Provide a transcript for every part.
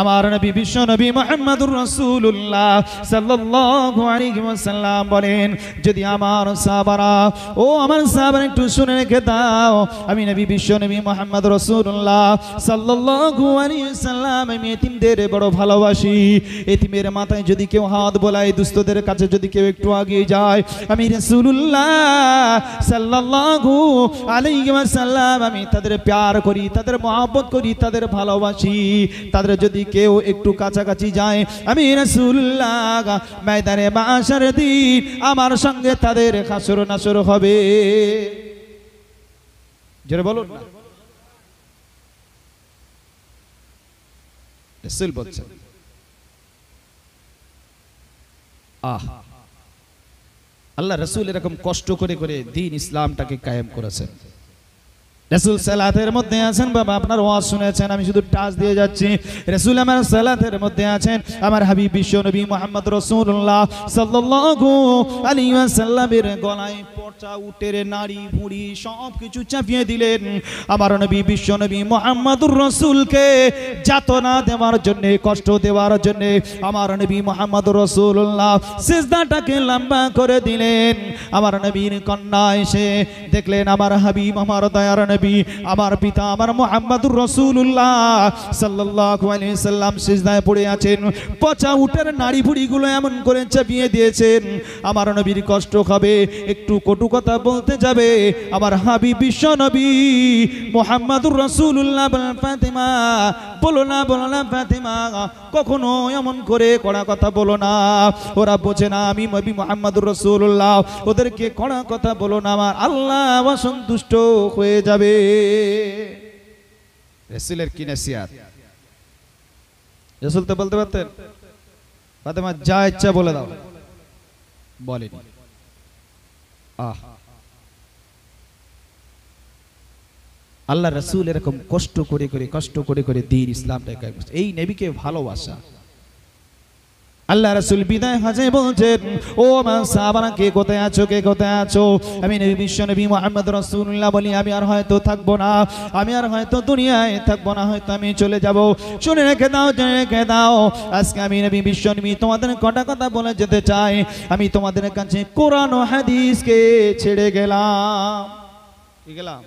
আমার নবী, বিশ্ব নবী মোহাম্মদুর রাসূলুল্লাহ সাল্লাল্লাহু আলাইহি ওয়াসাল্লাম বলেন, যদি আমার সাহাবারা, ও আমার সাহাবারা একটু শুনে রেখে দাও, আমি নবী, বিশ্ব নবী মোহাম্মদ রাসূলুল্লাহ সাল্লাল্লাহু আলাইহি ওয়াসাল্লাম, আমি এতিমদের বড় ভালোবাসি। এতিমের মাথায় যদি কেউ হাত বোলায়, দুস্থদের কাছে যদি কেউ একটু আগিয়ে যায়, আমি রাসূলুল্লাহ সাল্লাল্লাহু আলাইহি ওয়াসাল্লাম, আমি তাদের প্যার করি, তাদের মহব্বত করি, তাদের ভালোবাসি। তাদের যদি কেউ একটু কাছাকাছি যায়, আমি রাসূলুল্লাহ ময়দানে মাশার দিন আমার সঙ্গে তাদের হাসর নাসর হবে। জোরে বলুন আহ, আল্লাহ রসুল এরকম কষ্ট করে করে দিন ইসলামটাকে কায়েম করেছেন। রসুল সালাতের মধ্যে আছেন, বাবা আপনার ওয়াজ শুনেছেন, আমি শুধু টাচ দিয়ে যাচ্ছি। রসুল আমার সালাতের মধ্যে আছেন, আমার হাবিব বিশ্ব নবী মোহাম্মদ রসুল্লাহ ওয়াসাল্লামের গলায় পচা উটের নাড়ি ভুঁড়ি সব কিছু চাপিয়ে দিলেন। আমার নবী বিশ্ব নবী মোহাম্মদুর রসুলকে যাতনা দেওয়ার জন্য, কষ্ট দেওয়ার জন্য আমার নবী মোহাম্মদ রসুল্লাহ সিজদাটাকে লম্বা করে দিলেন। আমার নবীর কন্যা এসে দেখলেন, আমার হাবিব, আমার দয়ার নবী আমার পিতা, আমার মোহাম্মদুর রসুল্লাহ সাল্লাল্লাহু আলাইহি সাল্লাম সিজদায় পড়ে আছেন। পচা উটের নাড়ি ভুড়িগুলো এমন করে চাপিয়ে দিয়েছেন। আমার নবীর কষ্ট হবে, একটু কটু কথা বলতে যাবে। আমার হাবি বিশ্ব নবী মোহাম্মদুর রসুল্লাহ ফাতেমা, বলো না বলো না, ফাতেমা, কখনো এমন করে কড়া কথা বলো না। ওরা বোঝে না, আমি নবী মোহাম্মদুর রসুল্লাহ ওদেরকে কড়া কথা বলো না, আমার আল্লাহ অসন্তুষ্ট হয়ে যাবে। রসুলের কি নসিয়াত রসুল তো বলতে পারতেন, ফাতেমা, যা ইচ্ছা বলে দাও। বলেনি। আহ। আল্লাহ রসুল এরকম কষ্ট করে করে, কষ্ট করে করে দিন ইসলামটা কায়েম করেছে। এই নবীকে ভালোবাসা। আল্লাহ রাসুল বিদায় হাজে বলছেন ও আমার সাহাবারা, কে কোথায় আছো, কে কোথায় আছো? আমি নবী, বিশ্ব নবী মোহাম্মদ রসুল্লাহ বলি, আমি আর হয়তো থাকব না, আমি আর হয়তো দুনিয়ায় থাকব না, হয়তো আমি চলে যাব। শুনে রেখে দাও, জেনে রেখে দাও, আজকে আমি নবী, বিশ্ব নবী তোমাদের কটা কথা বলে যেতে চাই। আমি তোমাদের কাছে কোরআন ও হাদিসকে ছেড়ে গেলাম। কি গেলাম?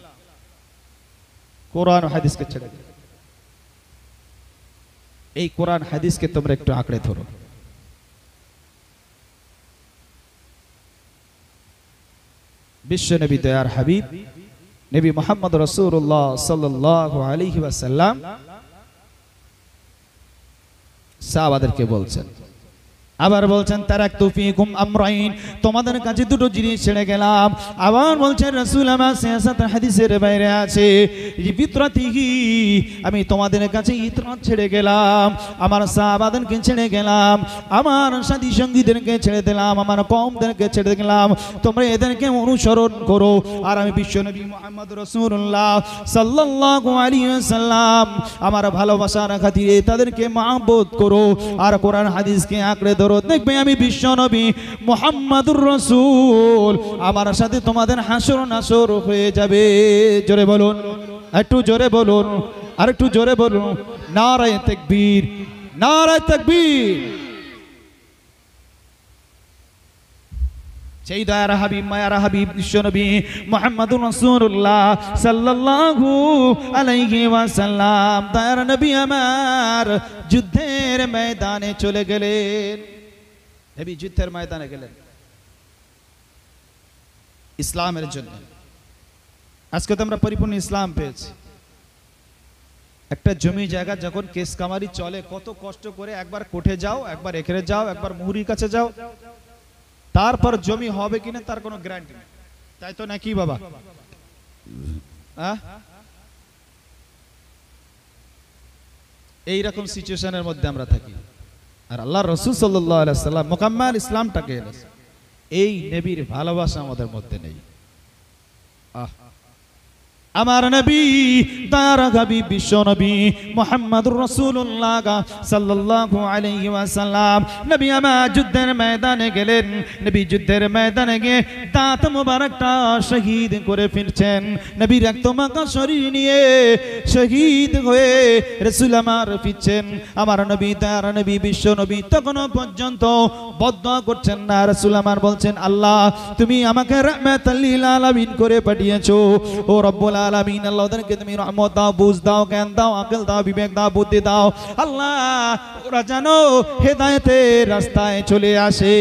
কোরআন ও হাদিসকে ছেড়ে গেলাম। এই কোরআন, হাদিসকে তোমরা একটু আঁকড়ে ধরো। বিশ্ব নবী দয়ার হাবিব নবী মোহাম্মদ রসুল্লাহ সাল্লাহ আলহি ওয়াসাল্লাম সাহাবাদেরকে বলছেন। আবার বলছেন, তারাক তুফিকুম আমরাইন। তোমাদের কাছে দুটো জিনিস ছেড়ে গেলাম। আবার বলছেন, রাসূল আমার সিয়াসাত হাদিসের বাইরে আছে। যে আমি তোমাদের কাছে ইতরাত ছেড়ে গেলাম। আমার সাহাবাদেরকে ছেড়ে গেলাম। আমার সাথী সঙ্গীদেরকে ছেড়ে দিলাম। আমার কওমদেরকে ছেড়ে গেলাম তোমরা এদেরকে অনুসরণ করো। আর আমি বিশ্বনবী মুহাম্মদ রাসূলুল্লাহ সাল্লাল্লাহু আলাইহি ওয়াসাল্লাম, আমার ভালোবাসার খাতিরে তাদেরকে মহব্বত করো। আর কোরআন হাদিসকে আঁকড়ে ধরো দেখবে আমি বিশ্ব নবী মোহাম্মদুর রসুল। আমার সাথে তোমাদের হাসর নাসর হয়ে যাবে। জোরে বলুন, একটু জোরে বলুন আর একটু জোরে বলুন। নারায় তেকবীর, নারায় তাকবীর। সেই দয়ার হাবিব, মায়ার হাবিব ওয়াসাল্লাম, দয়ার নবী আমার যুদ্ধের ময়দানে চলে গেলেন। নবী যুদ্ধের ময়দানে গেলেন। ইসলামের জন্য। আজকে তো আমরা পরিপূর্ণ ইসলাম পেয়েছি। একটা জমি জায়গা যখন কেস কামারি চলে, কত কষ্ট করে একবার কোঠে যাও, একবার এখানে যাও, একবার মুহুরির কাছে যাও। তারপর জমি হবে কিনা তার কোনো গ্যারান্টি তাই তো নাকি বাবা? এইরকম সিচুয়েশনের মধ্যে আমরা থাকি। আর আল্লাহ রসুল সাল্লাম মোকাম্মাল ইসলামটাকে এই নেবির ভালোবাসা আমাদের মধ্যে নেই। আহ আমার নবী তার গাবি বিশ্ব নবী মোহাম্মদ রসুল্লাহ সাল্লাল্লাহু আলাইহি ওয়াসাল্লাম। নবী আমার যুদ্ধের ময়দানে গেলেন। নবী যুদ্ধের ময়দানে গিয়ে দাঁত মোবারকটা শহীদ করে ফিরছেন। নবীর তোমাকে শরীর নিয়ে শহীদ হয়ে রসুল আমার ফিরছেন। আমার নবী, তার নবী, বিশ্ব নবী তখনও পর্যন্ত বদ্ধ করছেন না। রসুল আমার বলছেন, আল্লাহ, তুমি আমাকে রহমাতাল লিল আলামিন করে পাঠিয়েছো। ও রব্বুল আলামিন, আল্লাহ তুমি রহমত দাও, বুঝ দাও, জ্ঞান দাও, আকল দাও, বিবেক দাও, বুদ্ধি দাও। আল্লাহ, ওরা জানো হেদায়েতের রাস্তায় চলে আসে।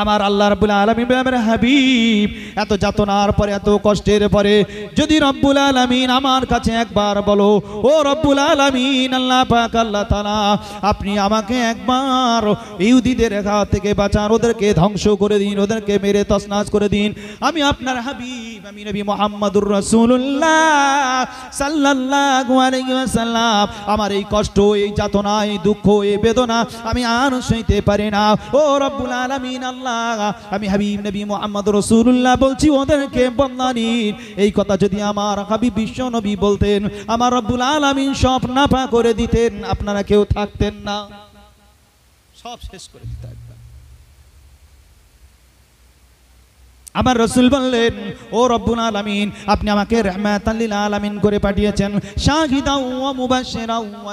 আমার আল্লাহ আলামিন আমার হাবিব, এত যাতনার পরে, এত কষ্টের পরে, যদি রব্বুল আলামিন আমার কাছে একবার বলো, ও রব্বুল আলামিন, আল্লাহ পাক, আল্লাহ তাআলা, আপনি আমাকে একবার ইহুদিদের হাত থেকে বাঁচান, ওদেরকে ধ্বংস করে দিন, ওদেরকে মেরে তছনাছ করে দিন। আমি আপনার হাবিব, আমি নবী মুহাম্মদুর আলাইহি ওয়াসাল্লাম। আমার এই কষ্ট, এই যাতনা, এই দুঃখ, এই বেদনা আমি আর সইতে পারি না। ও রব্বুল আলামিন, আল্লাহ আমি হাবিব নবী মুহাম্মদ রাসূলুল্লাহ বলছি, ওদেরকে বদনানিন এই কথা যদি আমার হাবিব বিশ্ব নবী বলতেন, আমার রব্বুল আলামিন সব নাফা করে দিতেন, আপনারা কেউ থাকতেন না। সব শেষ করে একবার। আমার রসুল বললেন, ও রব্বুল আলামিন, আপনি আমাকে রহমাতাল লিল আলামিন করে পাঠিয়েছেন শাহিদা ওয়া মুবাশশিরা ওয়া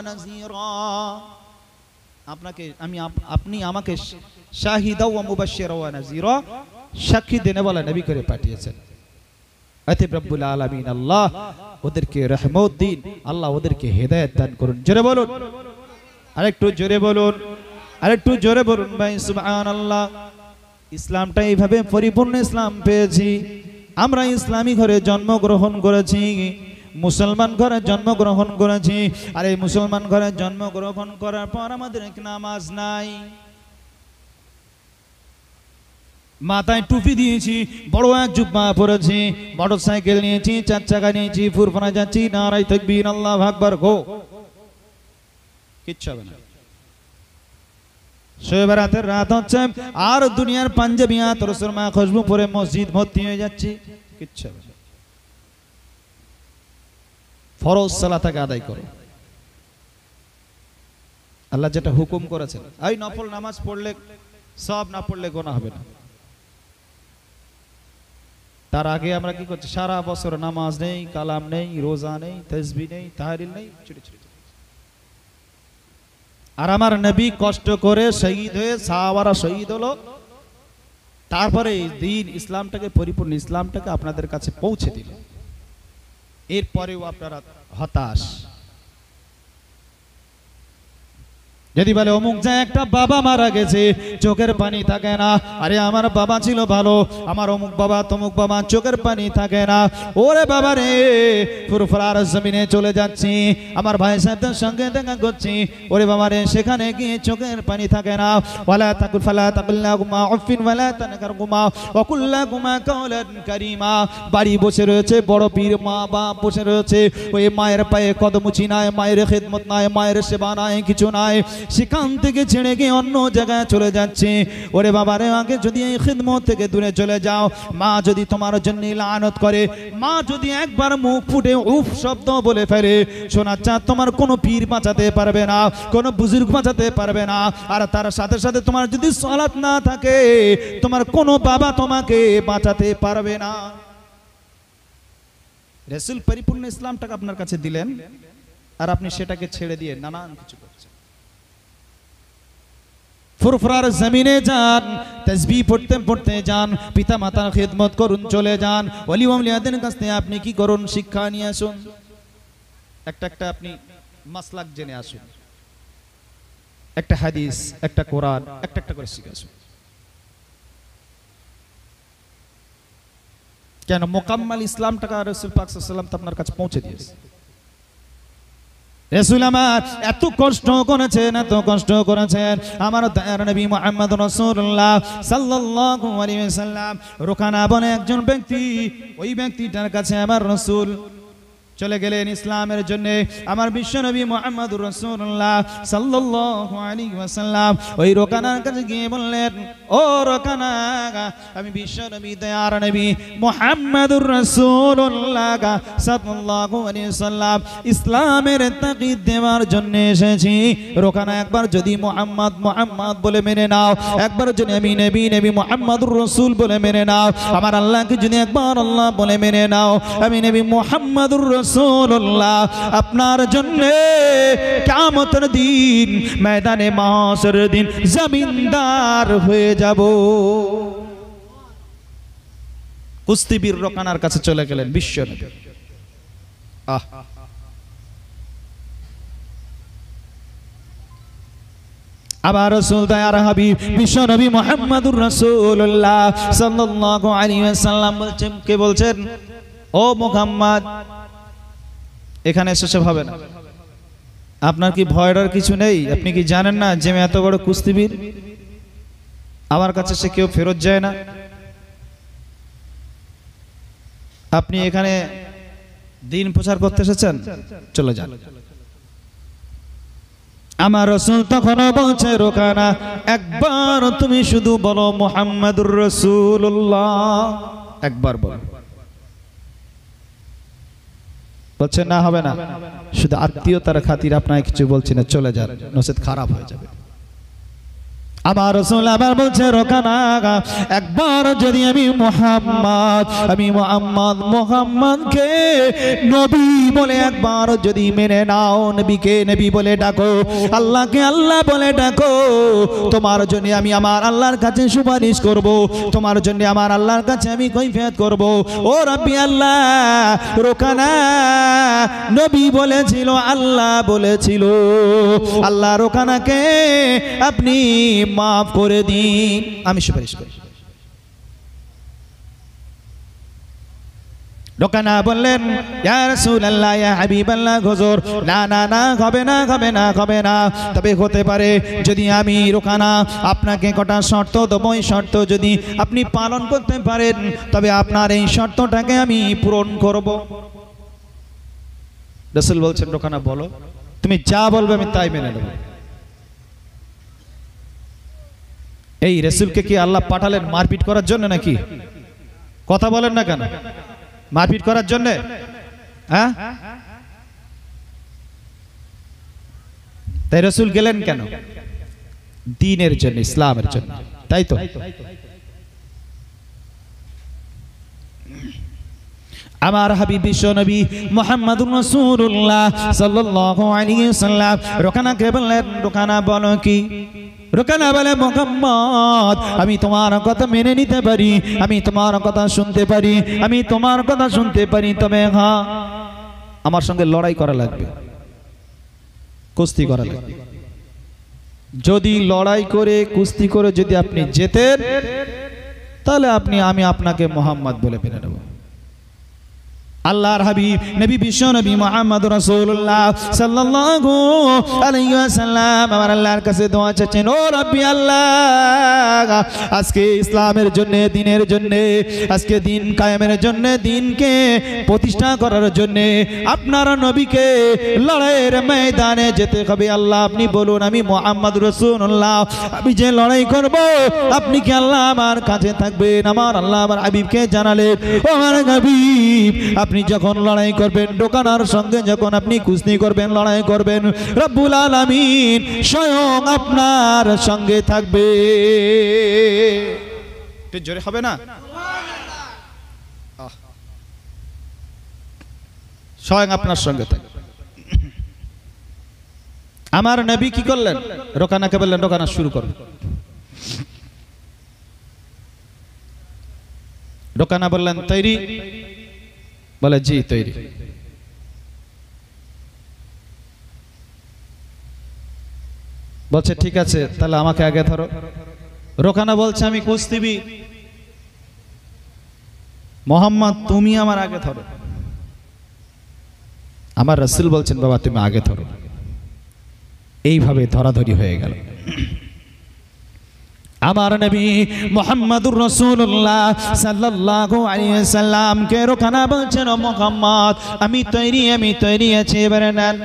আপনাকে, আমি, আপনি আমাকে ইসলামটা এইভাবে পরিপূর্ণ ইসলাম পেয়েছি। আমরা ইসলামী ঘরে জন্মগ্রহণ করেছি, মুসলমান ঘরে জন্মগ্রহণ করেছি। আর এই মুসলমান ঘরে জন্মগ্রহণ করার পর আমাদের নামাজ নাই। মাথায় টুপি দিয়েছি, বড় এক জুব্বা পরেছি মোটর সাইকেল নিয়েছি, চার চাকা নিয়েছি ফুরফানা যাচ্ছি নারাই তকবীর, আল্লাহ আকবার, গো। কিচ্ছু হবে না। রাতের রাত হচ্ছে, আর দুনিয়ার পাঞ্জাবি সুরমা খুশবু পরে মসজিদ ভর্তি হয়ে যাচ্ছে। কিচ্ছু হবে না। আদায় করো। আল্লাহ যেটা হুকুম করেছেন, এই নফল নামাজ পড়লে, সব না পড়লে গোনা হবে না। তার আগে আমরা কি করছি? সারা বছর নামাজ নেই, কালাম নেই, রোজা নেই তসবি নেই, তাহারিল নেই আর আমার নবী কষ্ট করে শহীদ হয়ে সাহাবারা শহীদ হলো। তারপরে দিন ইসলামটাকে পরিপূর্ণ ইসলামটাকে আপনাদের কাছে পৌঁছে দিল। এরপরেও আপনারা হতাশ। যদি বলে, অমুক যায় একটা বাবা মারা গেছে, চোখের পানি থাকে না। আরে, আমার বাবা ছিল ভালো, আমার অমুক বাবা, তমুক বাবা, চোখের পানি থাকে না। ওরে বাবা রে, ফুরফুরার জমিনে চলে যাচ্ছি, আমার ভাই সাহেবদের সঙ্গে দেখা করছি। ওরে বাবা রে, সেখানে গিয়ে চোখের পানি থাকে না। ওয়ালা তাকুল ফালা তাকুল্লা গুমা উফিন ওয়ালা তানকার গুমা, ওয়াকুল্লা গুমা কাওলান কারিমা। বাড়ি বসে রয়েছে, বড় পীর মা বাপ বসে রয়েছে। ওই মায়ের পায়ে কদমুচি নাই, মায়ের খেদমত নাই, মায়ের সেবা নাই, কিছু নাই। সেখান থেকে ছেড়ে গিয়ে অন্য জায়গায় চলে যাচ্ছে। ওরে বাবারে আগে যদি এই খিদমত থেকে দূরে চলে যাও, মা যদি তোমার জন্য লানত করে, মা যদি একবার মুখ ফুটে উফ শব্দ বলে ফেলে শোনা চা তোমার কোনো পীর বাঁচাতে পারবে না, কোনো বুজুর্গ বাঁচাতে পারবে না, আর তার সাথে সাথে তোমার যদি সলাৎ না থাকে, তোমার কোনো বাবা তোমাকে বাঁচাতে পারবে না। রসুল পরিপূর্ণ ইসলামটাকে আপনার কাছে দিলেন, আর আপনি সেটাকে ছেড়ে দিয়ে নানান কিছু ফুরফুরার জমিনে যান তসবি পড়তে পড়তে যান পিতা মাতার খেদমত করুন, চলে যান। অলি ওমলিয়াদের কাছ আপনি কি করুন, শিক্ষা নিয়ে আসুন। একটা একটা আপনি মাসলাক জেনে আসুন। একটা হাদিস, একটা কোরআন, একটা একটা করে শিখে আসুন। কেন মোকাম্মাল ইসলামটাকে রসুল পাক তো আপনার কাছে পৌঁছে দিয়েছে। রসুল আমার, এত কষ্ট করেছেন, এত কষ্ট করেছেন। আমার দয়ার নবী মোহাম্মদ রসুল্লাহ সাল্লাহ ওয়াসাল্লাম, রোকানা বনে একজন ব্যক্তি, ওই ব্যক্তিটার কাছে আমার রসুল চলে গেলেন ইসলামের জন্য। আমার বিশ্বনবী মোহাম্মদুর রাসূলুল্লাহ সাল্লাল্লাহু আলাইহি ওয়াসাল্লাম ওই রোকানার কাছে গিয়ে বললেন, ও রোকানা, আমি বিশ্বনবী দয়ার নবী মোহাম্মদুর আলাইহি ওয়াসাল্লাম ইসলামের তাকিদ দেওয়ার জন্য এসেছি। রোকানা, একবার যদি মোহাম্মদ মোহাম্মদ বলে মেনে নাও। একবার যদি আমি নবী নবী মোহাম্মদুর রসুল বলে মেনে নাও। আমার আল্লাহকে যদি একবার আল্লাহ বলে মেনে নাও, আমি নবী মোহাম্মদুর রসুল্লাহ আপনার জন্য কামতের দিন, ময়দানে মাসের দিন জমিনদার হয়ে যাব। কুস্তিবীর রকানার কাছে চলে গেলেন বিশ্ব আবার রসুল দয়ার হাবিব, বিশ্ব নবী মোহাম্মদুর রসুল্লাহ ওয়াসাল্লাম বলছেন, কে বলছেন? ও মোহাম্মদ এখানে এসে হবে না। আপনার কি ভয়ডার কিছু নেই? আপনি কি জানেন না যে এত বড় কুস্তিবীর আমার কাছে সে কেউ ফেরত যায় না। আপনি এখানে দিন প্রচার করতে এসেছেন? চলে যান। আমার রসুল তখনও বলছে, রোকানা, একবার তুমি শুধু বলো মোহাম্মদুর রসুল্লাহ একবার বলো। বলছে না, হবে না। শুধু আত্মীয়তার খাতির আপনাকে কিছু বলছি না, চলে যান। নসেদ খারাপ হয়ে যাবে। আমার রসুল আবার বলছে, রোকানা একবার যদি আমি মোহাম্মদ আমি মোহাম্মদ, মোহাম্মদকে নবী বলে একবার যদি মেনে নাও, নবীকে নবী বলে ডাকো, আল্লাহকে আল্লাহ বলে ডাকো, তোমার জন্য আমি আমার আল্লাহর কাছে সুপারিশ করব, তোমার জন্য আমার আল্লাহর কাছে আমি কৈফিয়ত করব। ও রব্বি আল্লাহ, রোকানা, নবী বলেছিল, আল্লাহ বলেছিল, আল্লাহ রোকানাকে আপনি মাফ করে দিন। আমি সুপারিশ করি। দোকানা বললেন হুজুর, না না না, হবে না হবে না হবে না। তবে হতে পারে যদি আমি রোকানা, আপনাকে কটা শর্ত দেবো, এই শর্ত যদি আপনি পালন করতে পারেন, তবে আপনার এই শর্তটাকে আমি পূরণ করব। রসুল বলছেন, রোকানা বলো, তুমি যা বলবে আমি তাই মেনে নেব। এই রসুলকে কি আল্লাহ পাঠালেন মারপিট করার জন্য নাকি? কথা বলেন না কেন? মারপিট করার জন্য? হ্যাঁ? তাই রসুল গেলেন কেন? দিনের জন্য, ইসলামের জন্য। তাই তো? আমার হাবিব বিশ্ব নবী মোহাম্মদুর রাসূলুল্লাহ সাল্লাল্লাহু আলাইহি সাল্লাম রোকানাকে বললেন রোকানা বলো কি? রোকানা বলে, মোহাম্মদ, আমি তোমার কথা মেনে নিতে পারি, আমি তোমার কথা শুনতে পারি, আমি তোমার কথা শুনতে পারি, তবে হ্যাঁ আমার সঙ্গে লড়াই করা লাগবে, কুস্তি করা লাগবে। যদি লড়াই করে, কুস্তি করে যদি আপনি যেতেন তাহলে আপনি, আমি আপনাকে মোহাম্মদ বলে মেনে নেব। আল্লাহর হাবিব, নবী বিশ্ব নবী মোহাম্মদ রাসূলুল্লাহ সাল্লাল্লাহু আলাইহি ওয়াসাল্লাম আমার আল্লাহর কাছে দোয়া চাচ্ছেন, ও রাব্বি আল্লাহ, আজকে ইসলামের জন্য, দিনের জন্য, আজকে দিন কায়েমের জন্য, দিনকে প্রতিষ্ঠা করার জন্য আপনার নবীকে লড়াইয়ের ময়দানে যেতে হবে। আল্লাহ, আপনি বলুন, আমি মোহাম্মদ রাসূলুল্লাহ, আমি যে লড়াই করব, আপনি কি আল্লাহ আমার কাছে থাকবেন? আমার আল্লাহ আমার হাবিবকে জানালেন, ও আমার হাবিব, আপনি যখন লড়াই করবেন, দোকানার সঙ্গে যখন আপনি কুস্তি করবেন, লড়াই করবেন, রব্বুল আলামিন স্বয়ং আপনার সঙ্গে থাকবে। জোরে হবে না? স্বয়ং আপনার সঙ্গে থাকবে আমার নবী কি করলেন? রোকানাকে বললেন, রোকানা শুরু করুন রোকানা বললেন, তৈরি। বলে জি তৈরি বলছে, ঠিক আছে, তাহলে আমাকে আগে ধরো। রোকানা বলছে, আমি কুস্তিবি। মোহাম্মদ, তুমি আমার আগে ধরো। আমার রসুল বলছেন, বাবা, তুমি আগে ধরো। এইভাবে ধরাধরি হয়ে গেল। আমার নবী মোহাম্মদুর রসুল্লাহ আলাইহি সাল্লাম কে রোকানা বলছেন মোহাম্মদ, আমি তৈরি আমি তৈরি আছি। এবারে নেন।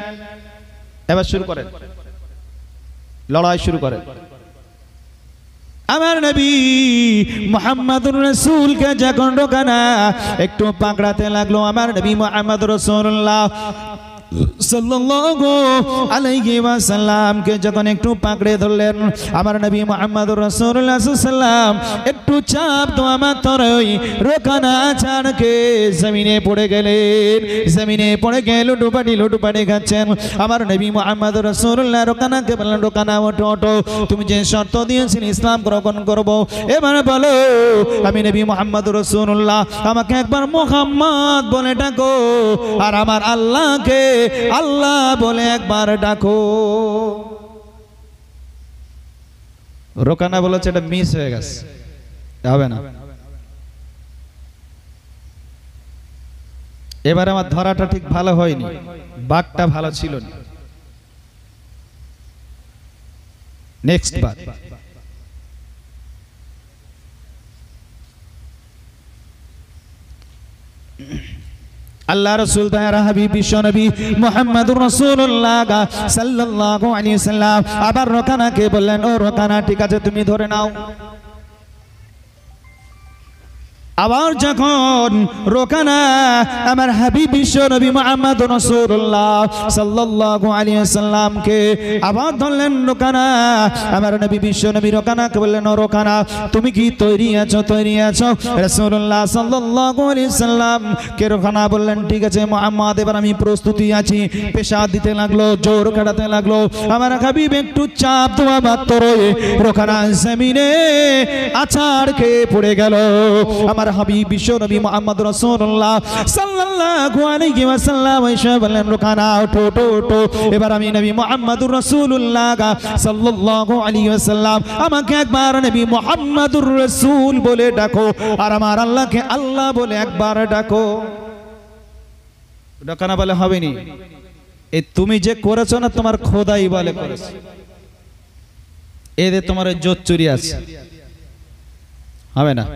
এবার শুরু করেন। লড়াই শুরু করেন। আমার নবী মোহাম্মদুর রসুলকে যখন রোকানা একটু পাকড়াতে লাগল, আমার নবী মোহাম্মদ রসুল্লাহ ওয়াসাল্লামকে যখন একটু পাকড়ে ধরলেন, আমার নবী মুহাম্মদ রাসূলুল্লাহ সাল্লাম একটু চাপ তো আমার তরই রোকানা ছাড়কে জমিনে পড়ে গেলেন, জমিনে পড়ে গেল লুটুপাটি লুটুপাটি খাচ্ছেন। আমার নবী মুহাম্মদ রাসূলুল্লাহ রোকানাকে বললেন, রোকানা, ওঠো ওঠো, তুমি যে শর্ত দিয়েছিলে ইসলাম গ্রহণ করব, এবার বলো, আমি নবী মুহাম্মদ রাসূলুল্লাহ, আমাকে একবার মুহাম্মদ বলে ডাকো, আর আমার আল্লাহকে আল্লাহ বলে একবার ডাকো। রোকানা বলেছে এটা মিস হয়ে গেছে। হবে না। এবার আমার ধরাটা ঠিক ভালো হয়নি। বাঘটা ভালো ছিল না। নেক্সট বার। আল্লাহ রসুল তাহারা হাবিব বিশ্ব নবী মোহাম্মদুর রসুল্লাহ সাল্লাল্লাহু আলাইহি সাল্লাম আবার রোকানাকে বললেন, ও রোকানা, ঠিক আছে, তুমি ধরে নাও। আবার যখন রোকানা আমার হাবিব বিশ্ব নবী মোহাম্মদ রসুল্লাহ সাল্লাল্লাহু আলাইহি সাল্লামকে আবার ধরলেন রোকানা। আমার নবী বিশ্ব নবী রোকানাকে বললেন রোকানা, তুমি কি তৈরি আছো তৈরি আছো? রাসূলুল্লাহ সাল্লাল্লাহু আলাইহি সাল্লাম কে রোকানা বললেন, ঠিক আছে মোহাম্মদ, এবার আমি প্রস্তুতি আছি। পেশা দিতে লাগল, জোর কাটাতে লাগল। আমার হাবিব একটু চাপ দেওয়া মাত্র রোকানা জমিনে আছাড় খেয়ে পড়ে গেল। আমার হাবিব বিশ্ব নবী মুহাম্মদ সাল্লাল্লাহু আলাইহি এসে বললেন রোকানা ওঠো ওঠো ওঠো। এবার আমি নবী রাসূলুল্লাহ সাল্লাল্লাহু আলাইহি আমাকে একবার নবী মুহাম্মদুর রাসূল বলে ডাকো আর আমার আল্লাহকে আল্লাহ বলে একবার ডাকো। ডাকানা বলে, হবে নি। এই তুমি যে করেছ না, তোমার খোদাই বলে করেছ। এদের তোমার জোর চুরি আছে। হবে না।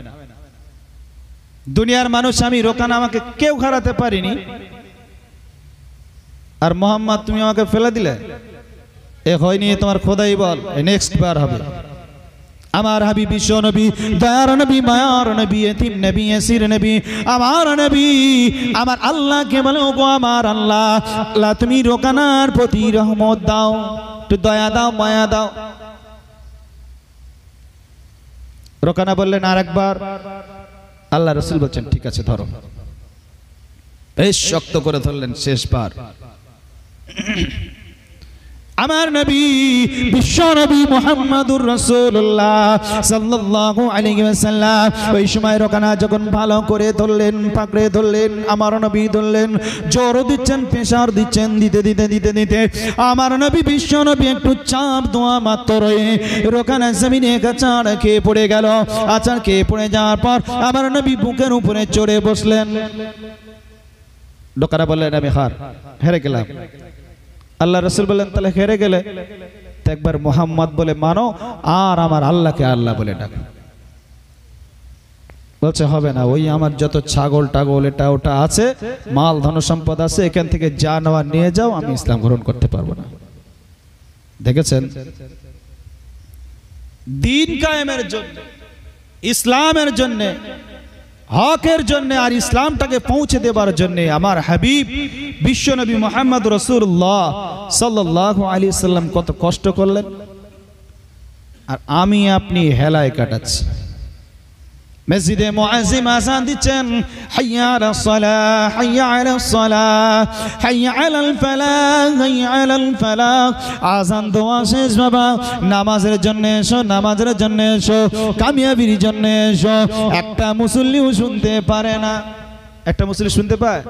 দুনিয়ার মানুষ, আমি রোকান আমাকে কেউ হারাতে পারিনি। আর মোহাম্মদ, তুমি আমাকে ফেলে দিলে? এ হয়নি, তোমার খোদাই বল নেক্সট বার হবে। আমার হাবি বিশ্ব নবী দয়ার নবী, মায়ার নবী, এতিম নবী, এসির নবী, আমার নবী, আমার আল্লাহকে বলে গো, আমার আল্লাহ। আল্লাহ, তুমি রোকানার প্রতি রহমত দাও, একটু দয়া দাও, মায়া দাও। রোকানা বললেন আর একবার আল্লাহ রসুল বলছেন ঠিক আছে ধরো। বেশ শক্ত করে ধরলেন শেষবার। আমার নবী, বিশ্ব নবী মুহাম্মাদুর রাসূলুল্লাহ সাল্লাল্লাহু আলাইহি ওয়াসাল্লাম ওই সময় রোকানা যখন ভালো করে ধরলেন, পাকড়ে ধরলেন, আমার নবী ধরলেন, জোর দিচ্ছেন প্রেসার দিচ্ছেন, দিতে দিতে দিতে দিতে, আমার নবী, বিশ্ব নবী একটু চাপ দোয়া মাত্র রোকানা জমিনে আচার খেয়ে পড়ে গেল। আচার খেয়ে পড়ে যাওয়ার পর আমার নবী বুকের উপরে চড়ে বসলেন। লোকারা বললেন, আমি হার, হেরে গেলাম। আল্লাহ রসুল বললেন তাহলে হেরে গেলে? একবার মোহাম্মদ বলে, মানো, আর আমার আল্লাহকে আল্লাহ বলে ডাকো। বলছে, হবে না, ওই আমার যত ছাগল টাগল, এটা ওটা আছে, মাল ধন সম্পদ আছে, এখান থেকে যা নেওয়া নিয়ে যাও, আমি ইসলাম গ্রহণ করতে পারব না। দেখেছেন? দিন কায়েমের জন্য, ইসলামের জন্য হকের জন্য আর ইসলামটাকে পৌঁছে দেবার জন্য আমার হাবিব বিশ্বনবী মোহাম্মদ রসুল্লাহ সাল্লাহ আলী সাল্লাম কত কষ্ট করলেন। আর আমি আপনি হেলায় কাটাচ্ছি। মসজিদে মুআজ্জিম আযান দিচ্ছেন, হাইয়া আলাস সালাহ, হাইয়া আলাস সালাহ, হাইয়া আলাল ফালাহ, হাইয়া আলাল ফালাহ। আযান দোয়া শেষ, বাবা। নামাজের জন্য এসো, নামাজের জন্য এসো, কামিয়াবির জন্য এসো। একটা মুসল্লিও শুনতে পারে না। একটা মুসল্লি শুনতে পায়?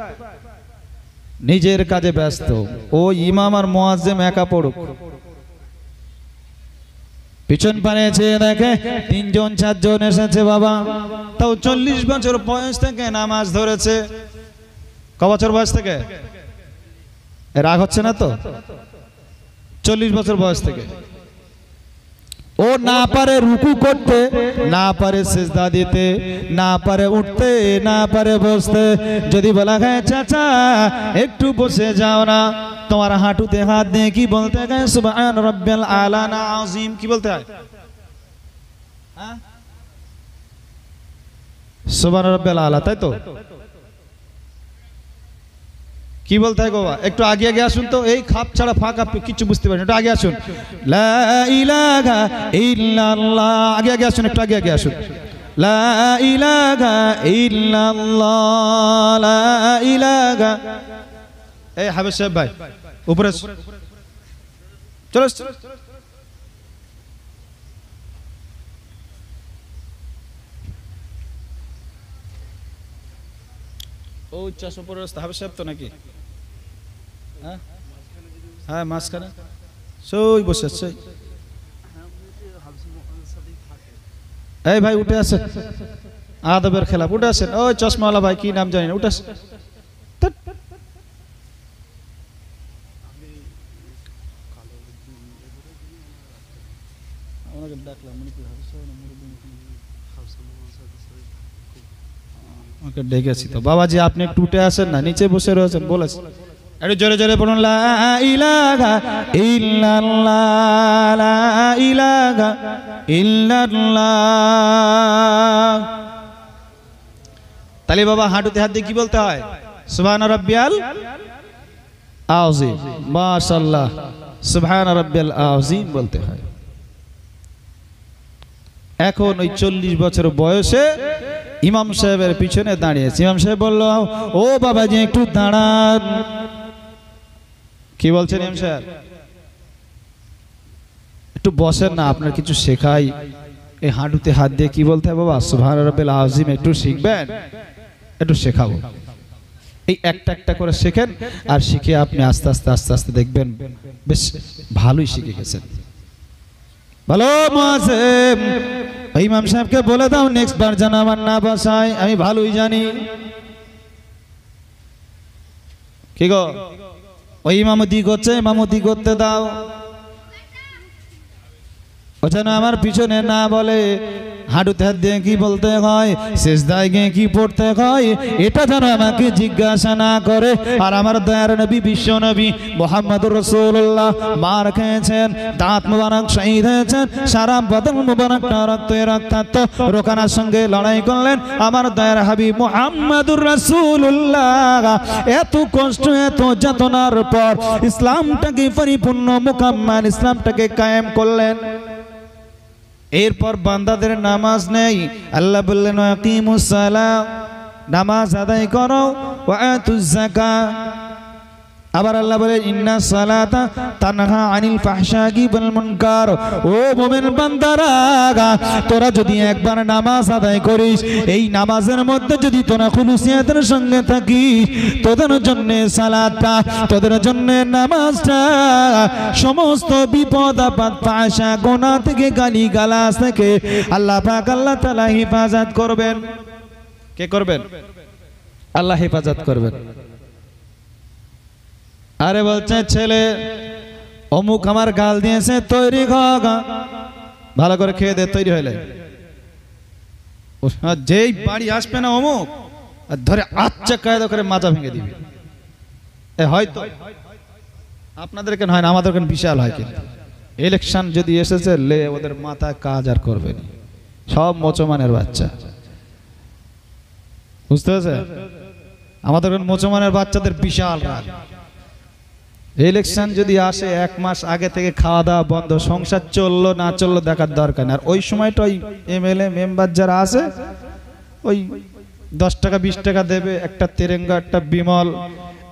নিজের কাজে ব্যস্ত। ও ইমাম আর মুআজ্জিম একা পড়ুক। পিছন পানে দেখে তিনজন, চারজন এসেছে বাবা। তাও চল্লিশ বছর বয়স থেকে নামাজ ধরেছে। ক বছর বয়স থেকে? রাগ হচ্ছে না তো? চল্লিশ বছর বয়স থেকে। ও না পারে রুকু করতে, না পারে সেজদা দিতে, না পারে উঠতে, না পারে বসতে। যদি বলা হয়, চাচা, একটু বসে যাও না। তোমার হাঁটুতে হাত দিয়ে কি বলতে হয়? সুবহান রাব্বিল আলা না আজিম কি বলতে হয়? হ্যাঁ? সুবহান আলা, তাই তো? কি বলতে হয় বাবা? একটু আগে আগে আসুন তো, এই খাপ ছাড়া ফাঁকা কিছু বুঝতে পারেন একটু আগে আসুন। আগে আগে আসুন, একটু আগে আগে আসুন। লা ভাই, উপরে পনেরো রাস্তা সাহেব তো নাকি? হ্যাঁ? হ্যাঁ মাঝখানে। সই বসে আছে। এই ভাই, উঠে আসেন আদবের খেলা, উঠে আসেন ওই চশমাওয়ালা ভাই, কি নাম জানি না, উঠে আসেন। ওনাকে ডাকলাম তো। বাবাজি, আপনি একটু উঠে আসেন না, নিচে বসে রয়েছেন বলেছেন একটু জোরে জোরে বলুন, লা ইলাহা ইল্লাল্লাহ, লা তাহলে বাবা হাঁটুতে হাত দিয়ে কি বলতে হয়? সুবহান রাব্বিয়াল আযীম। মাশাআল্লাহ, সুবহান রাব্বিয়াল আযীম বলতে হয়। এখন ওই চল্লিশ বছর বয়সে ইমাম সাহেবের পিছনে দাঁড়িয়েছে। ইমাম সাহেব বলল, ও বাবাজি, একটু দাঁড়ান। কি বলছেন ইমাম সাহেব? একটু বসেন না, আপনার কিছু শেখাই। এই হাঁটুতে হাত দিয়ে কি বলতে হবে বাবা? সুবহান রাব্বিল আযীম, একটু শিখবেন? একটু শেখাবো। এই একটা একটা করে শেখেন, আর শিখে আপনি আস্তে আস্তে আস্তে আস্তে দেখবেন বেশ ভালোই শিখে গেছেন। ভালো ইমাম সাহেবকে বলে দাও নেক্সট বার যেন আমার না বসায়, আমি ভালোই জানি। কি গো? ওই ইমামতি করছে ইমামতি করতে দাও। ও যেন আমার পিছনে না বলে হাঁটুতে হাত দিয়ে কি বলতে হয়? শেষ দায় গিয়ে কি পড়তে হয়? এটা যেন আমাকে জিজ্ঞাসা না করে। আর আমার দয়ার নবী, বিশ্ব নবী মোহাম্মদুর রসুল্লাহ মার খেয়েছেন, দাঁত মুবারক শহীদ হয়েছেন, সারা বদন মুবারকটা রক্তে রক্তাক্ত। রোকানার সঙ্গে লড়াই করলেন আমার দয়ার হাবি মোহাম্মদুর রসুল্লাহ এত কষ্ট, এত যাতনার পর ইসলামটাকে পরিপূর্ণ, মোকাম্মাল ইসলামটাকে কায়েম করলেন। এরপর বান্দাদের নামাজ নেই। আল্লাহ বললেন নামাজ আদায় করো। আবার আল্লাহ বলেন ইন্না সালাতা তানহা আনিল ফাহশাকি ওয়াল মুনকার। ও মুমিন বান্দারা, তোরা যদি একবার নামাজ আদায় করিস, এই নামাজের মধ্যে যদি তোরা খুলুসিয়াতের সঙ্গে থাকিস, তোদের জন্য সালাতটা তোদের জন্য নামাজটা, সমস্ত বিপদ, আপদ, ফাহশা গোনা থেকে গালি গালাজ থেকে আল্লাহ পাক আল্লাহ তাআলা হেফাজত করবেন। কে করবেন? আল্লাহ হেফাজত করবেন। আরে বলছে, ছেলে, অমুক আমার গাল দিয়েছে, তৈরি ভালো করে খেয়ে দে, তৈরি হইলে যেই বাড়ি আসবে না অমুক, আর ধরে আচ্ছা কায়দা করে মাজা ভেঙে দিবে। এ হয়তো, আপনাদের কেন হয় না, আমাদের কেন বিশাল হয় কিন্তু। ইলেকশন যদি এসেছে, লে ওদের মাথায় কাজ আর করবে না। সব মোচমানের বাচ্চা। বুঝতে পেরেছে আমাদের মোচমানের বাচ্চাদের বিশাল রাগ। ইলেকশন যদি আসে, এক মাস আগে থেকে খাওয়া দাওয়া বন্ধ, সংসার চলল, না চলল দেখার দরকার নেই। আর ওই সময়টা ওই এমএলএ মেম্বার যারা আছে, ওই দশ টাকা, বিশ টাকা দেবে, একটা তেরেঙ্গা, একটা বিমল,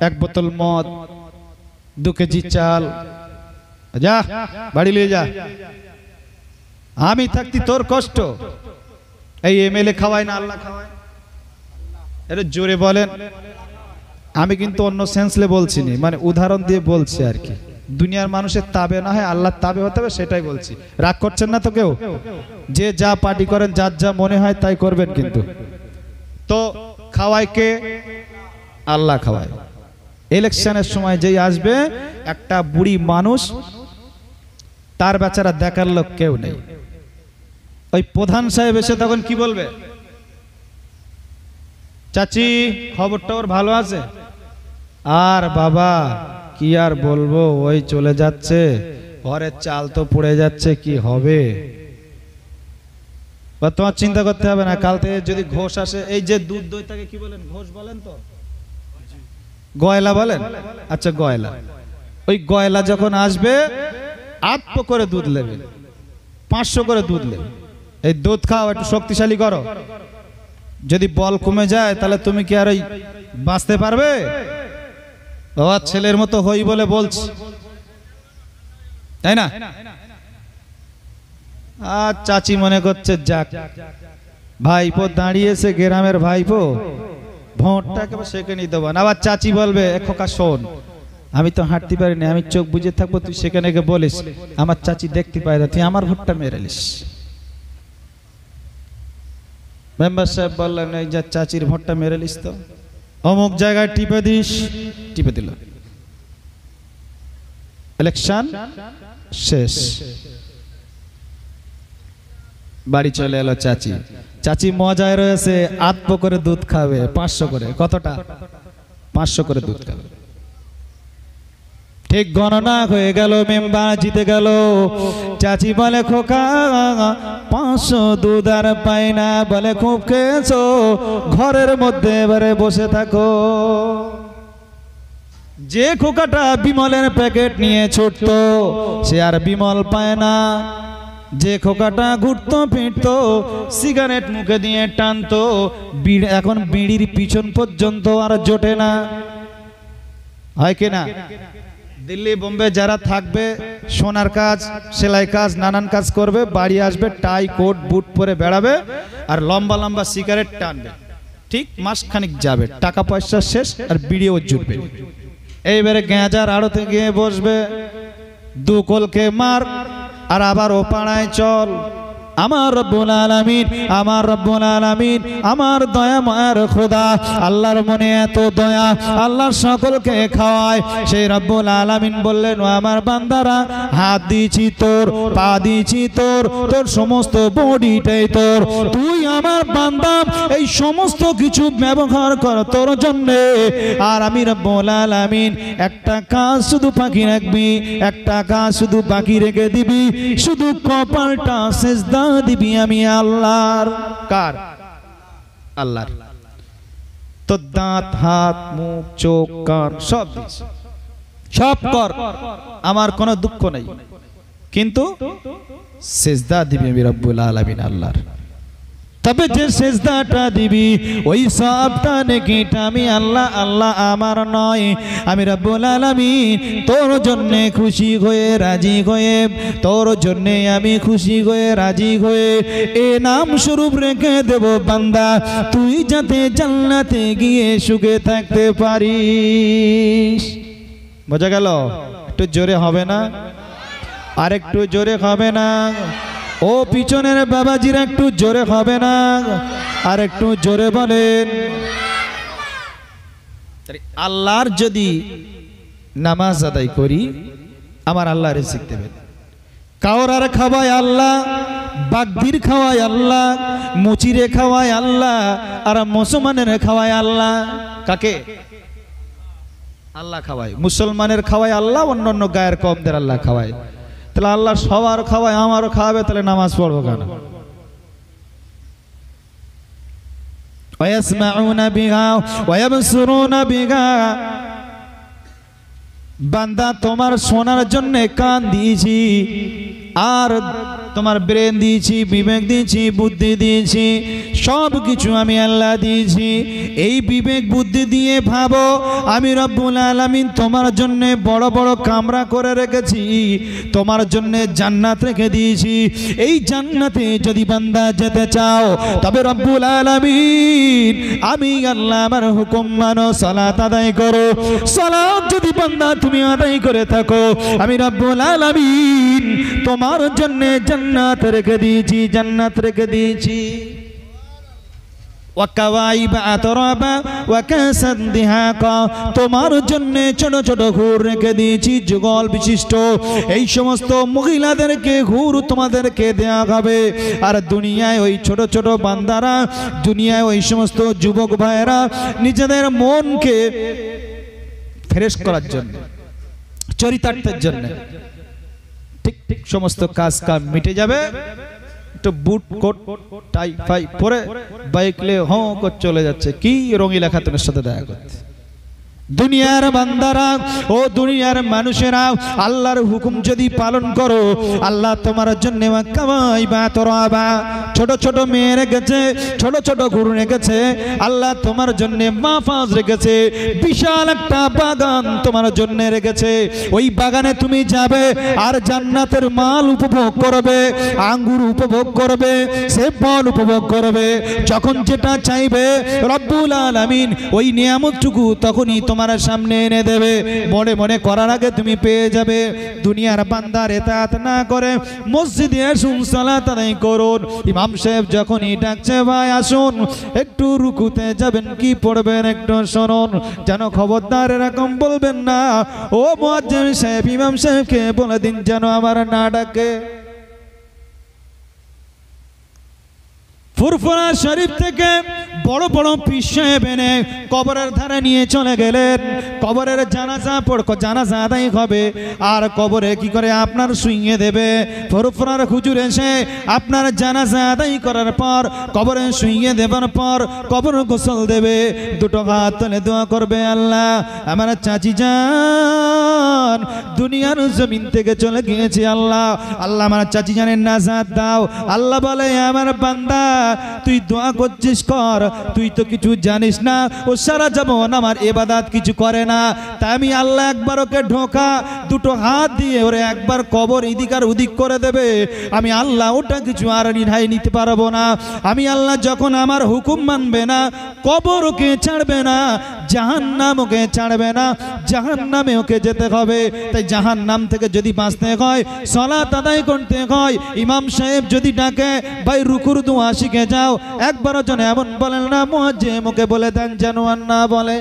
এক বোতল মদ, দু কেজি চাল। যা, বাড়ি নিয়ে যা। আমি থাকতি তোর কষ্ট। এই এমএলএ খাওয়ায় না, আল্লাহ খাওয়ায়। এটা জোরে বলেন। আমি কিন্তু অন্য সেন্সলে বলছি নি। মানে উদাহরণ দিয়ে বলছি আর কি। দুনিয়ার মানুষের তাবে না হয়, আল্লাহর তাবে হতে হবে, সেটাই বলছি। রাগ করছেন না তো কেউ? যে যা পার্টি করেন, যার যা মনে হয় তাই করবেন কিন্তু। তো খাওয়ায় কে? আল্লাহ খাওয়ায়। ইলেকশনের সময় যেই আসবে, একটা বুড়ি মানুষ, তার বেচারা দেখার লোক কেউ নেই। ওই প্রধান সাহেব এসে তখন কি বলবে? চাচি, খবরটা ওর ভালো আছে? আর বাবা, কি আর বলব? ওই চলে যাচ্ছে। ঘরের চাল তো পড়ে যাচ্ছে, কি হবে? তোমার চিন্তা করতে হবে না, কাল থেকে যদি ঘোষ আসে, এই যে দুধ দই তাকে কি বলেন? ঘোষ বলেন তো? গয়লা বলেন? আচ্ছা গয়লা। ওই গয়লা যখন আসবে আত্ম করে দুধ নেবে। পাঁচশো করে দুধ নেবে। এই দুধ খাও, একটু শক্তিশালী করো। যদি বল কমে যায়, তাহলে তুমি কি আর ওই বাঁচতে পারবে? বাবা, ছেলের মতো হই বলে বলছি। তাই না? আর চাচি মনে করছে, যাক, ভাইপো দাঁড়িয়েছে গ্রামের ভাইপো, ভোটটা একেবারে সেকে নিতে দেবো। না, আবার চাচি বলবে, "এ খোকা, শোন, আমি তো হাঁটতে পারিনি, আমি চোখ বুঝে থাকব, তুই সেখানে গিয়ে বলিস, আমার চাচি দেখতে পায় না, তুই আমার ভোটটা মেরে নিস। মেম্বার সাহেব বললেন, এই যা চাচির ভোটটা মেরে নিস তো। অমুক জায়গায় টিপে দিস। টিপে দিল। ইলেকশন শেষ। বাড়ি চলে এলো চাচি। চাচি মজায় রয়েছে আত্ম করে দুধ খাবে পাঁচশো করে। কতটা? পাঁচশো করে দুধ খাবে। ঠিক গণনা হয়ে গেল মেম্বার জিতে গেল। চাচি বলে খোকা পাঁচশো দুধ পাই না বলে খুব খেয়েছো। ঘরের মধ্যে এবারে বসে থাকো। যে খোকাটা বিমলের প্যাকেট নিয়ে ছুটতো, সে আর বিমল পায় না। যে খোকাটা ঘুরতো, ফিরতো, সিগারেট মুখে দিয়ে টানতো, বিড়- এখন বিড়ির পিছন পর্যন্ত আর জোটে না। হয় কি না? দিল্লি, বোম্বে যারা থাকবে, সোনার কাজ, সেলাই কাজ, নানান কাজ করবে, বাড়ি আসবে, টাই, কোট, বুট পরে বেড়াবে আর লম্বা লম্বা সিগারেট টানবে। ঠিক মাসখানিক যাবে, টাকা পয়সা শেষ আর বিড়িও জুটবে। এইবারে গেঁজার আড়তে গিয়ে বসবে, দু কলকে মার আর আবার ও পাড়ায় চল। আমার রব্বুল আলামিন, আমার রব্বুল আলামিন, আমার দয়া মায়ের খোদা, আল্লাহর মনে এত দয়া, আল্লাহর সকলকে খাওয়ায়। সেই রব্বুল আলামিন বললেন আমার বান্দারা, হাত দিয়েছি তোর, পা দিয়েছি তোর তোর সমস্ত বডিটাই তোর। তুই আমার বান্দা, এই সমস্ত কিছু ব্যবহার কর তোর জন্য। আর আমি রব্বুল আলামিন, একটা কাজ শুধু বাকি রাখবি, একটা কাজ শুধু বাকি রেখে দিবি। শুধু কপালটা সেজদা দিবি আমি আল্লাহর। কার? আল্লাহর। তো দাঁত, হাত, মুখ, চোখ, কান সব সব কর। আমার কোনো দুঃখ নেই। কিন্তু সেজদা দিবি আমি রব্বুল আলমিন আল্লাহর। তবে যে সেজদাটা দিবি, ওই সবটা নেকিটা আমি আল্লাহ আল্লাহ আমার নয়। আমি রব্বুল আলামিন তোর জন্য খুশি হয়ে রাজি হয়ে, তোর জন্য আমি খুশি হয়ে রাজি হয়ে এ নাম স্বরূপ রেখে দেব বান্দা। তুই যাতে জান্নাতে গিয়ে সুখে থাকতে পারিস। বোঝা গেল? একটু জোরে হবে না? আর একটু জোরে হবে না? ও পিছনের বাবাজিরা একটু জোরে হবে না? আর একটু জোরে বলেন। আল্লাহর যদি নামাজ আদায় করি, আমার আল্লাহ রেসিক দেবেন। কাওরার খাওয়ায় আল্লাহ বাগদির খাওয়ায় আল্লাহ, মুচিরে খাওয়ায় আল্লাহ, আর মুসলমানের খাওয়ায় আল্লাহ। কাকে? আল্লাহ খাওয়ায়। মুসলমানের খাওয়ায় আল্লাহ অন্য অন্য গায়ের কমদের আল্লাহ খাওয়ায়। তাহলে আল্লাহ সবার খাওয়ায় আমারও খাওয়াবে তাহলে নামাজ পড়বো কেন ويسمعون بها ويبصرون بها বান্দা তোমার শোনার জন্য কান দিয়েছি আর তোমার ব্রেন দিয়েছি, বিবেক দিয়েছি, বুদ্ধি দিয়েছি সব কিছু আমি আল্লাহ দিয়েছি। এই বিবেক বুদ্ধি দিয়ে ভাবো, আমি রব্বুল আলামিন তোমার জন্য বড় বড় কামরা করে রেখেছি, তোমার জন্য জান্নাত রেখে দিয়েছি। এই জান্নাতে যদি বান্দা যেতে চাও, তবে রব্বুল আলামিন, আমি আল্লাহ আমার হুকুম মানো, সালাত আদায় করো। সালাত যদি বান্দা তুমি আদায় করে থাকো, আমি রব্বুল আলামিন তোমার জন্য জান্নাত রেখে দিয়েছি, জান্নাত রেখে দিয়েছি। তোমার জন্য ছোট ছোট ঘুর রেখে দিয়েছি, যুগল বিশিষ্ট। এই সমস্ত মহিলাদেরকে ঘুর তোমাদেরকে দেয়া হবে। আর দুনিয়ায় ওই ছোট ছোট বান্দারা, দুনিয়ায় ওই সমস্ত যুবক ভাইয়েরা, নিজেদের মনকে ফ্রেশ করার জন্য, চরিতার্থের জন্য। ঠিক সমস্ত কাজ কাম মিটে যাবে। একটু বুট কোট টাই ফাই পরে বাইক লে হঁ করে চলে যাচ্ছে। কি রঙিলা খাতুনের সাথে দেখা করতে। দুনিয়ার বান্দারা, ও দুনিয়ার মানুষেরা, আল্লাহর হুকুম যদি পালন করো, আল্লাহ তোমার জন্য কামাই বা ছোট ছোট মেয়ে রেখেছে, ছোট ছোট গুরু রেখেছে, আল্লাহ তোমার জন্য মাফাজ রেখেছে, বিশাল একটা বাগান তোমার জন্য রেখেছে। ওই বাগানে তুমি যাবে আর জান্নাতের মাল উপভোগ করবে, আঙ্গুর উপভোগ করবে সে ফল উপভোগ করবে। যখন যেটা চাইবে রব্বুল আলামিন, ওই নিয়ামতটুকু তখনই তোমার সামনে এনে দেবে। মনে মনে করার আগে তুমি পেয়ে যাবে। দুনিয়ার বান্দার এতাত না করে মসজিদে আসুন, সালাত আদায় করুন। ইমাম সাহেব যখনই ডাকছে, ভাই, আসুন। একটু রুকুতে যাবেন, কি পড়বেন একটু শুনুন। যেন খবরদার এরকম বলবেন না। ও মুয়াজ্জিম সাহেব, ইমাম সাহেবকে বলে দিন যেন আমার না ডাকে। ফুরফুরা শরীফ থেকে বড় বড় পিসে এনে কবরের ধারে নিয়ে চলে গেলেন। কবরের জানাজা পড় জানাজা আদায় হবে। আর কবরে কি করে আপনার শুইয়ে দেবে? ফুরফুরার হুজুর এসে আপনার জানাজা আদায় করার পর, কবরে শুইয়ে দেবার পর কবর গোসল দেবে। দুটো হাত তুলে দোয়া করবে আল্লাহ। আমার চাচি যান দুনিয়ার জমিন থেকে চলে গিয়েছে আল্লাহ। আল্লাহ আমার চাচি জানের নাজাদ দাও। আল্লাহ বলে, আমার বান্দা তুই দোয়া করছিস কর। তুই তো কিছু জানিস না। ও সারা যেমন আমার এবাদাত কিছু করে না। তাই আমি আল্লাহ একবার ওকে ঢোকা, দুটো হাত দিয়ে ওরে একবার কবর এদিক আর উদিক করে দেবে। আমি আল্লাহ ওটা কিছু আর রিহাই নিতে পারব না। আমি আল্লাহ যখন আমার হুকুম মানবে না কবর ওকে ছাড়বে না জাহান নাম ওকে ছাড়বে না জাহান নামে ওকে যেতে হবে। তাই জাহান নাম থেকে যদি বাঁচতে হয় সলা তাদাই করতে হয়, ইমাম সাহেব যদি ডাকে, ভাই, রুকুর দোয়া শিখে যাও। একবারও যেন এমন বলেন না মহাজে মুখে বলে দেন, যেন না বলে।